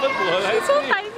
跟组合来说。